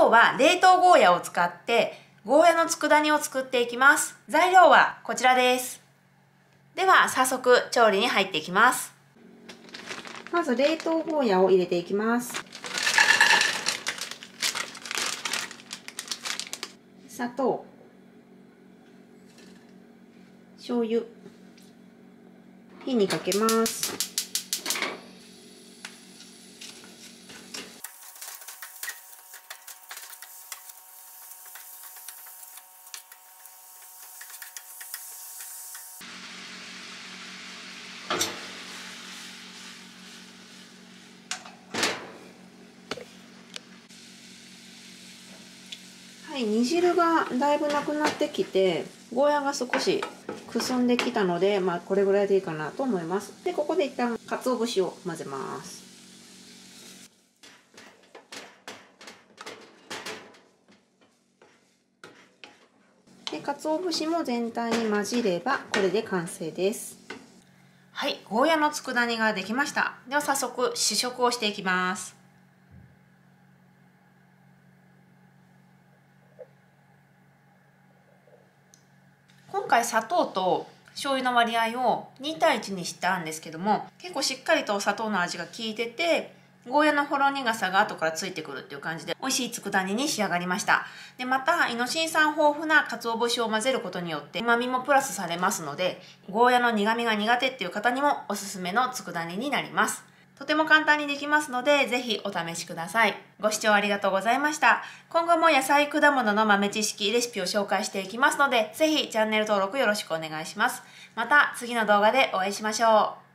今日は冷凍ゴーヤを使ってゴーヤの佃煮を作っていきます。材料はこちらです。では早速調理に入っていきます。まず冷凍ゴーヤを入れていきます。砂糖醤油火にかけます。はい煮汁がだいぶなくなってきてゴーヤが少しくすんできたので、まあ、これぐらいでいいかなと思います。でここで一旦鰹節を混ぜます。で鰹節も全体に混じればこれで完成です。はいゴーヤの佃煮ができました。では早速試食をしていきます今回砂糖と醤油の割合を2対1にしたんですけども結構しっかりと砂糖の味が効いててゴーヤのほろ苦さが後からついてくるっていう感じで美味しい佃煮に仕上がりました。でまたイノシン酸豊富な鰹節を混ぜることによって旨味もプラスされますのでゴーヤの苦味が苦手っていう方にもおすすめの佃煮になります。とても簡単にできますので、ぜひお試しください。ご視聴ありがとうございました。今後も野菜果物の豆知識レシピを紹介していきますので、ぜひチャンネル登録よろしくお願いします。また次の動画でお会いしましょう。